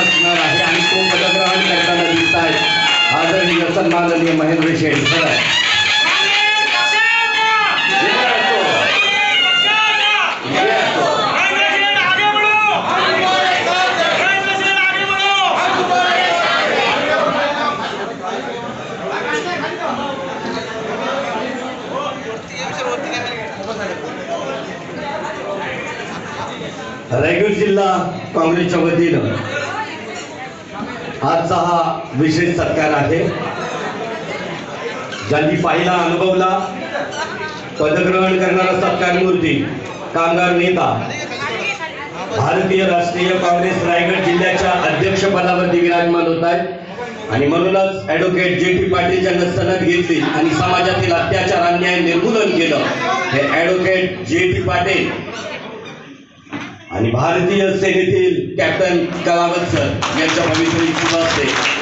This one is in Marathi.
असणार आहे आणि तो पदग्रहण करताना दिसत आहे आदरणीय सन्माननीय महेंद्र शेठ सर. रायगड जिल्हा काँग्रेसच्या वतीनं आजचा हा विशेष सत्कार आहे. ज्यांनी पाहिला अनुभवला पदग्रहण करणारा सत्कार मूर्ती कामगार नेता भारतीय राष्ट्रीय काँग्रेस रायगड जिल्ह्याच्या अध्यक्षपदावरती विराजमान होत आहेत. आणि म्हणूनच ऍडव्होकेट जे टी पाटीलच्या सनद घेतली आणि समाजातील अत्याचार अन्याय निर्मूलन केलं हे ऍडव्होकेट जे टी पाटील आणि भारतीय सेनेतील कॅप्टन कलावत सर यांच्या भविष्य असते